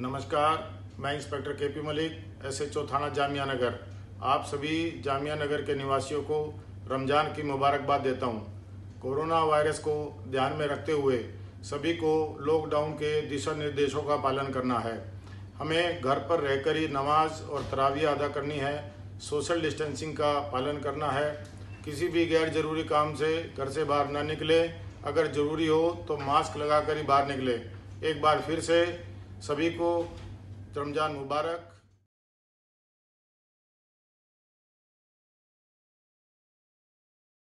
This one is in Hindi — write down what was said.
नमस्कार, मैं inspector K P Malik S H O थाना जामिया नगर आप सभी जामिया नगर के निवासियों को रमज़ान की मुबारकबाद देता हूँ। कोरोना वायरस को ध्यान में रखते हुए सभी को लॉकडाउन के दिशा निर्देशों का पालन करना है। हमें घर पर रहकर ही नमाज़ और तरावी अदा करनी है सोशल डिस्टेंसिंग का पालन करना है। किसी भी गैर ज़रूरी काम से घर से बाहर ना निकले। अगर ज़रूरी हो तो मास्क लगाकर ही बाहर निकले। एक बार फिर से सभी को रमज़ान मुबारक।